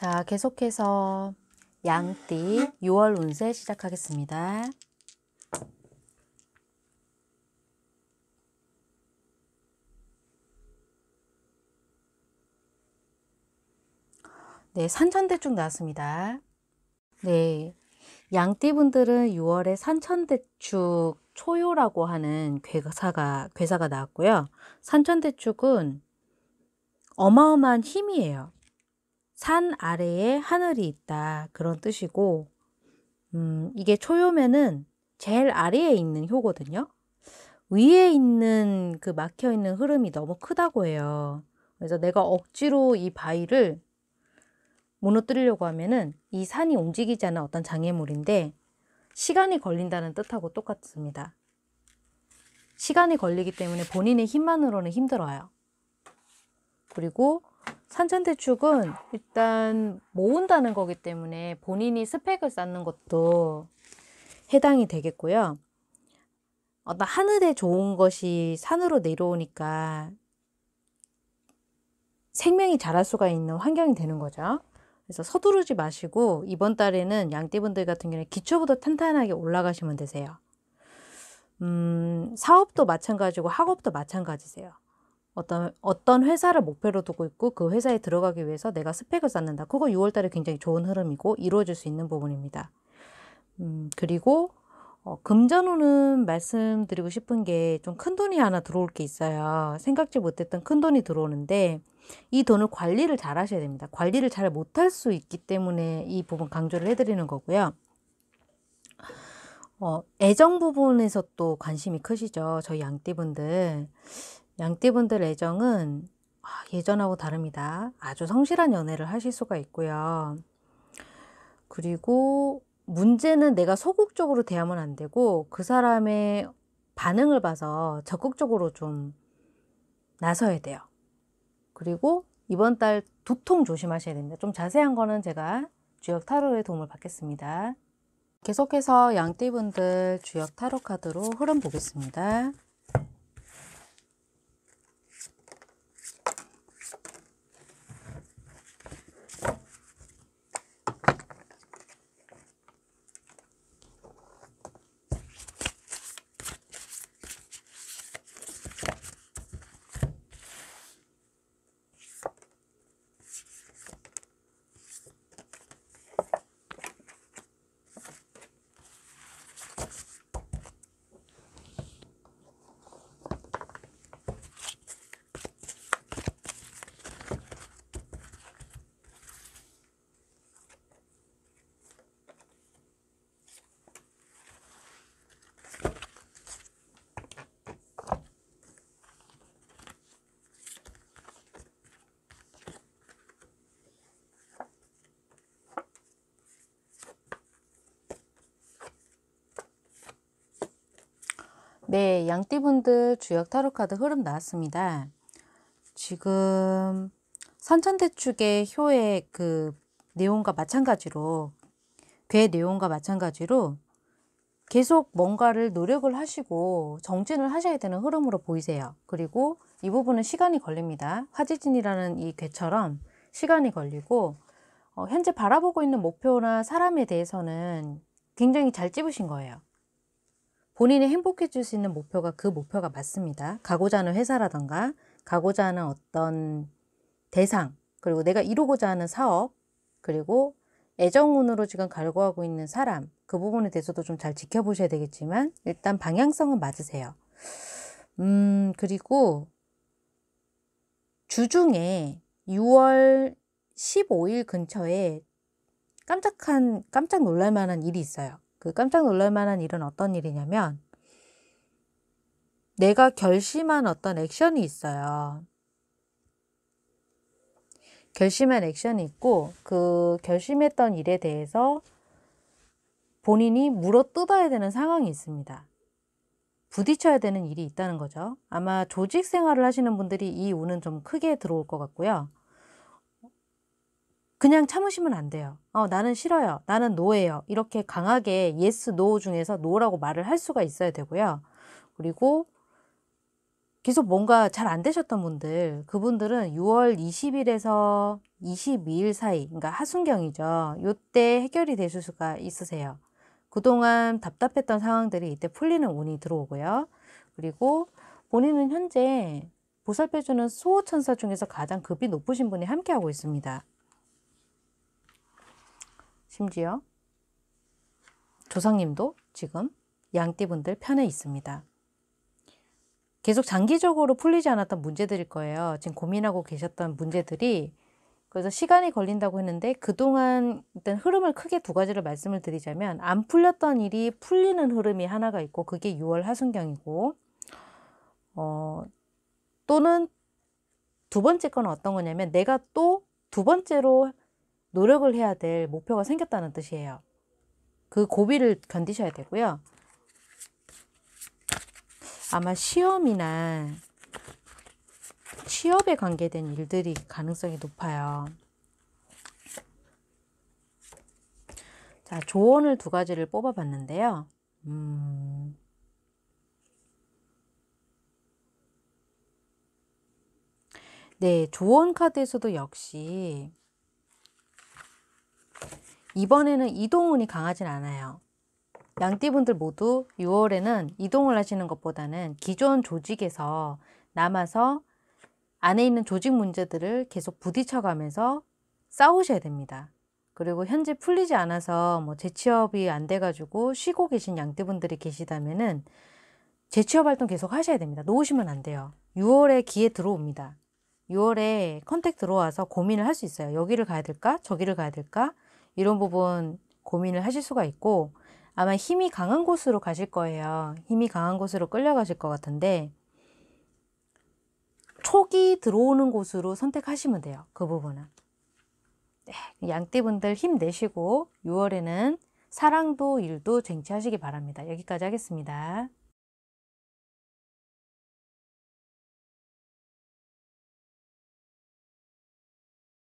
자, 계속해서 양띠 6월 운세 시작하겠습니다. 네, 산천대축 나왔습니다. 네, 양띠분들은 6월에 산천대축 초요라고 하는 괴사가, 괴사가 나왔고요. 산천대축은 어마어마한 힘이에요. 산 아래에 하늘이 있다. 그런 뜻이고, 음, 이게 초요면은 제일 아래에 있는 효거든요. 위에 있는 그 막혀 있는 흐름이 너무 크다고 해요. 그래서 내가 억지로 이 바위를 무너뜨리려고 하면은 이 산이 움직이지 않은 어떤 장애물인데 시간이 걸린다는 뜻하고 똑같습니다. 시간이 걸리기 때문에 본인의 힘만으로는 힘들어요. 그리고 산천대축은 일단 모은다는 거기 때문에 본인이 스펙을 쌓는 것도 해당이 되겠고요. 어떤 하늘에 좋은 것이 산으로 내려오니까 생명이 자랄 수가 있는 환경이 되는 거죠. 그래서 서두르지 마시고 이번 달에는 양띠분들 같은 경우에 기초부터 탄탄하게 올라가시면 되세요. 음, 사업도 마찬가지고 학업도 마찬가지세요. 어떤 어떤 회사를 목표로 두고 있고 그 회사에 들어가기 위해서 내가 스펙을 쌓는다. 그거 6월 달에 굉장히 좋은 흐름이고 이루어질 수 있는 부분입니다. 음, 그리고 어, 금전운은 말씀드리고 싶은 게 좀 큰 돈이 하나 들어올 게 있어요. 생각지 못했던 큰 돈이 들어오는데 이 돈을 관리를 잘 하셔야 됩니다. 관리를 잘 못할 수 있기 때문에 이 부분 강조를 해드리는 거고요. 어, 애정 부분에서 또 관심이 크시죠. 저희 양띠분들. 양띠분들 애정은 아, 예전하고 다릅니다. 아주 성실한 연애를 하실 수가 있고요. 그리고 문제는 내가 소극적으로 대하면 안 되고 그 사람의 반응을 봐서 적극적으로 좀 나서야 돼요. 그리고 이번 달 두통 조심하셔야 됩니다. 좀 자세한 거는 제가 주역 타로의 도움을 받겠습니다. 계속해서 양띠분들 주역 타로 카드로 흐름 보겠습니다. 네, 양띠분들 주역 타로 카드 흐름 나왔습니다. 지금 선천대축의 효의 그 내용과 마찬가지로 괴 내용과 마찬가지로 계속 뭔가를 노력을 하시고 정진을 하셔야 되는 흐름으로 보이세요. 그리고 이 부분은 시간이 걸립니다. 화지진이라는 이 괴처럼 시간이 걸리고 어, 현재 바라보고 있는 목표나 사람에 대해서는 굉장히 잘 찝으신 거예요. 본인이 행복해질 수 있는 목표가 그 목표가 맞습니다. 가고자 하는 회사라던가 가고자 하는 어떤 대상 그리고 내가 이루고자 하는 사업 그리고 애정운으로 지금 갈구하고 있는 사람 그 부분에 대해서도 좀 잘 지켜보셔야 되겠지만 일단 방향성은 맞으세요. 음 그리고 주중에 6월 15일 근처에 깜짝한 깜짝 놀랄 만한 일이 있어요. 그 깜짝 놀랄 만한 일은 어떤 일이냐면 내가 결심한 어떤 액션이 있어요. 결심한 액션이 있고 그 결심했던 일에 대해서 본인이 물어 뜯어야 되는 상황이 있습니다. 부딪혀야 되는 일이 있다는 거죠. 아마 조직 생활을 하시는 분들이 이 운은 좀 크게 들어올 것 같고요. 그냥 참으시면 안 돼요. 어, 나는 싫어요. 나는 no예요. 이렇게 강하게 yes, no 중에서 no라고 말을 할 수가 있어야 되고요. 그리고 계속 뭔가 잘 안 되셨던 분들, 그분들은 6월 20일에서 22일 사이, 그러니까 하순경이죠. 요때 해결이 되실 수가 있으세요. 그동안 답답했던 상황들이 이때 풀리는 운이 들어오고요. 그리고 본인은 현재 보살펴주는 수호천사 중에서 가장 급이 높으신 분이 함께하고 있습니다. 심지어 조상님도 지금 양띠분들 편에 있습니다. 계속 장기적으로 풀리지 않았던 문제들일 거예요. 지금 고민하고 계셨던 문제들이 그래서 시간이 걸린다고 했는데 그동안 일단 흐름을 크게 두 가지를 말씀을 드리자면 안 풀렸던 일이 풀리는 흐름이 하나가 있고 그게 6월 하순경이고 어 또는 두 번째 건 어떤 거냐면 내가 또 두 번째로 노력을 해야 될 목표가 생겼다는 뜻이에요. 그 고비를 견디셔야 되고요. 아마 시험이나 취업에 관계된 일들이 가능성이 높아요. 자, 조언을 두 가지를 뽑아봤는데요. 음, 네, 조언 카드에서도 역시 이번에는 이동운이 강하진 않아요. 양띠분들 모두 6월에는 이동을 하시는 것보다는 기존 조직에서 남아서 안에 있는 조직 문제들을 계속 부딪혀가면서 싸우셔야 됩니다. 그리고 현재 풀리지 않아서 뭐 재취업이 안 돼가지고 쉬고 계신 양띠분들이 계시다면은 재취업 활동 계속 하셔야 됩니다. 놓으시면 안 돼요. 6월에 기회 들어옵니다. 6월에 컨택 들어와서 고민을 할 수 있어요. 여기를 가야 될까? 저기를 가야 될까? 이런 부분 고민을 하실 수가 있고 아마 힘이 강한 곳으로 가실 거예요. 힘이 강한 곳으로 끌려가실 것 같은데 촉이 들어오는 곳으로 선택하시면 돼요. 그 부분은. 네, 양띠분들 힘내시고 6월에는 사랑도 일도 쟁취하시기 바랍니다. 여기까지 하겠습니다.